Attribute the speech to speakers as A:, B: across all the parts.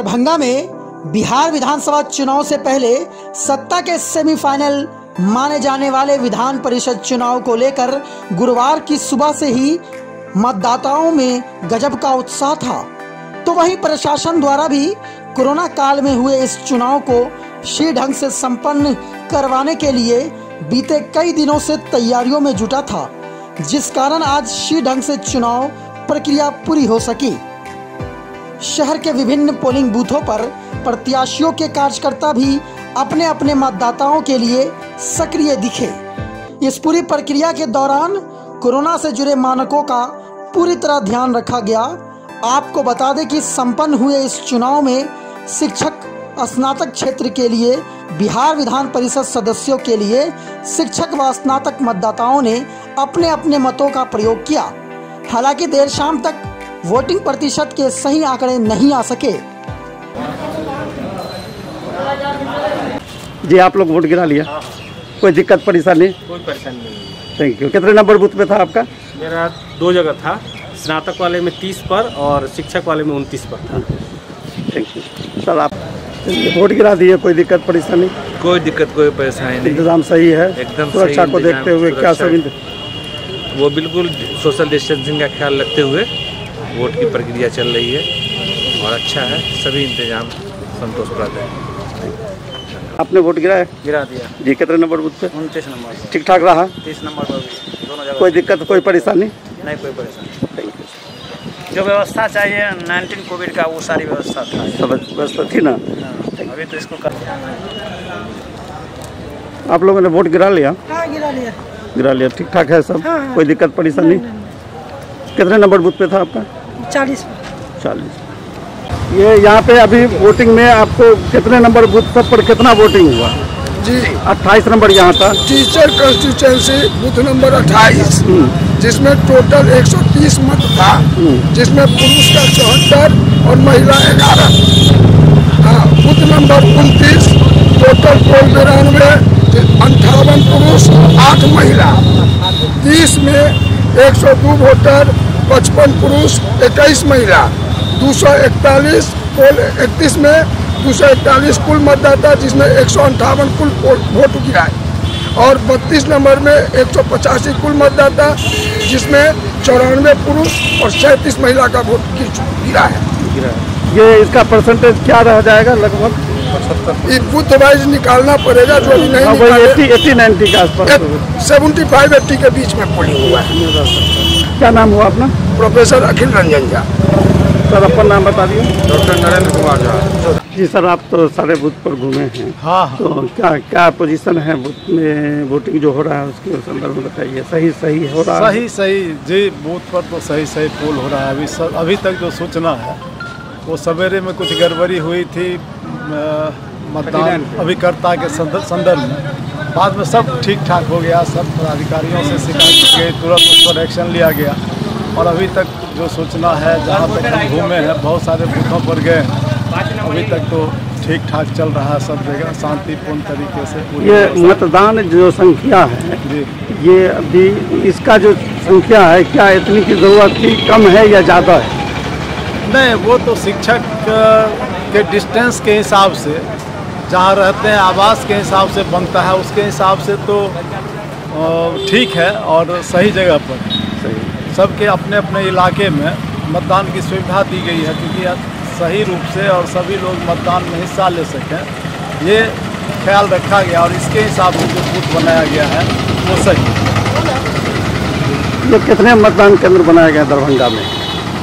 A: दरभंगा में बिहार विधानसभा चुनाव से पहले सत्ता के सेमीफाइनल माने जाने वाले विधान परिषद चुनाव को लेकर गुरुवार की सुबह से ही मतदाताओं में गजब का उत्साह था। तो वहीं प्रशासन द्वारा भी कोरोना काल में हुए इस चुनाव को शी ढंग से संपन्न करवाने के लिए बीते कई दिनों से तैयारियों में जुटा था, जिस कारण आज शी ढंग से चुनाव प्रक्रिया पूरी हो सकी। शहर के विभिन्न पोलिंग बूथों पर प्रत्याशियों के कार्यकर्ता भी अपने अपने मतदाताओं के लिए सक्रिय दिखे। इस पूरी प्रक्रिया के दौरान कोरोना से जुड़े मानकों का पूरी तरह ध्यान रखा गया। आपको बता दें कि संपन्न हुए इस चुनाव में शिक्षक, स्नातक क्षेत्र के लिए, बिहार विधान परिषद सदस्यों के लिए शिक्षक व स्नातक मतदाताओं ने अपने अपने मतों का प्रयोग किया। हालाँकि देर शाम तक वोटिंग प्रतिशत के सही आंकड़े नहीं आ सके।
B: जी आप लोग वोट गिरा लिया। कोई दिक्कत परेशानी?
C: कोई परेशानी नहीं।
B: थैंक यू कितने नंबर बूथ पे था आपका?
C: मेरा दो जगह था स्नातक वाले में तीस पर और शिक्षक वाले में उनतीस पर था।
B: थैंक यू सर आप वोट गिरा दिए कोई दिक्कत परेशानी?
D: कोई दिक्कत कोई परेशानी नहीं।
B: इंतज़ाम सही है?
D: एकदम
B: सुरक्षा को देखते हुए क्या सब
D: वो बिल्कुल सोशल डिस्टेंसिंग का ख्याल रखते हुए वोट की प्रक्रिया चल रही है और अच्छा है। सभी इंतज़ाम संतोषप्रद है।
B: आपने वोट गिराया?
C: गिरा दिया।
B: जी कितने नंबर बूथ पे?
C: उनतीस नंबर।
B: ठीक ठाक रहा?
C: तीस नंबर पर दोनों जगह
B: कोई दिक्कत कोई परेशानी?
C: नहीं कोई परेशानी। जो व्यवस्था चाहिए नाइनटीन कोविड का वो सारी व्यवस्था था।
B: सब तो थी ना?
C: अभी तो इसको कर
B: आप लोगों ने वोट गिरा लिया?
A: हाँ गिरा लिया।
B: गिरा लिया। ठीक ठाक है सब? हाँ, कोई दिक्कत परेशानी? कितने नंबर बूथ पे था आपका?
A: चालीस
B: चालीस। ये यहाँ पे अभी वोटिंग में आपको कितने नंबर बूथ सब पर कितना वोटिंग हुआ?
E: जी।
B: अट्ठाईस नंबर यहाँ था।
E: टीचर कंस्टिट्यूंसी बूथ नंबर 28 जिसमें टोटल 130 मत था जिसमें पुरुष का चौहत्तर और महिला ग्यारह। हाँ बूथ नंबर 29 टोटल पोल बिरानवे अंठावन पुरुष आठ महिला। 30 में 102 वोटर 55 पुरुष 21 महिला। दो 241 पोल 31 में 241 कुल मतदाता जिसमें एक सौ अंठावन कुल वोट वोट है और 32 नंबर में एक सौ पचासी कुल मतदाता, जिसमें चौरानवे पुरुष और सैंतीस महिला का वोट गिरा है।
B: ये इसका परसेंटेज क्या रह जाएगा लगभग?
E: बूथ वाइज निकालना पड़ेगा जो अभी नहीं
B: हाँ,
E: निकाले।
B: एट्टी नाइन्टी के आसपास
E: सेवेंटी फाइव एट्टी के बीच में पोलिंग हुआ है।
B: क्या नाम हुआ अपना?
E: प्रोफेसर अखिल रंजन झा।
B: सर अपन नाम बता दिए।
D: डॉक्टर नरेंद्र कुमार झा।
B: जी सर आप तो सारे बूथ पर घूमे हैं।
F: हाँ
B: तो क्या क्या पोजीशन है बूथ में? वोटिंग जो हो रहा है उसके संदर्भ में बताइए। सही सही हो रहा है?
F: सही सही। जी बूथ पर तो सही सही पोल हो रहा है। अभी सब अभी तक जो सूचना है वो सवेरे में कुछ गड़बड़ी हुई थी मतदान अभिकर्ता के संदर्भ में। बाद में सब ठीक ठाक हो गया सब पदाधिकारियों से शिकायत की गई तुरंत उस पर एक्शन लिया गया। और अभी तक जो सूचना है जहाँ तक हम घूमे हैं बहुत सारे बूथों पर गए हैं। अभी तक तो ठीक ठाक चल रहा है सब जगह शांतिपूर्ण तरीके से
B: ये मतदान जो संख्या है
F: जी।
B: ये अभी इसका जो संख्या है क्या इतनी की ज़रूरत थी कम है या ज़्यादा है?
F: नहीं वो तो शिक्षक के डिस्टेंस के हिसाब से जहाँ रहते हैं आवास के हिसाब से बनता है उसके हिसाब से तो ठीक है और सही जगह पर। सही। सबके अपने अपने इलाके में मतदान की सुविधा दी गई है क्योंकि सही रूप से और सभी लोग मतदान में हिस्सा ले सकें। ये ख्याल रखा गया और इसके हिसाब से जो बूथ बनाया गया है वो सही
B: ये कितने मतदान केंद्र बनाया गया दरभंगा में?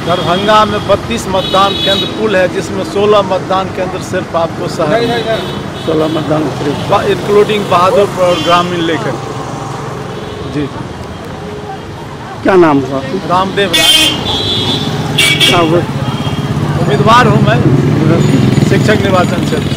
F: दरभंगा में 32 मतदान केंद्र कुल है जिसमें 16 मतदान केंद्र सिर्फ़ आपको शहर
B: सोलह मतदान सिर्फ़।
F: इंक्लूडिंग बहादुरपुर और ग्रामीण लेकर। जी।
B: क्या नाम हुआ
F: रामदेव राय।
B: क्या हुआ?
F: उम्मीदवार हूँ मैं। शिक्षक निर्वाचन क्षेत्र।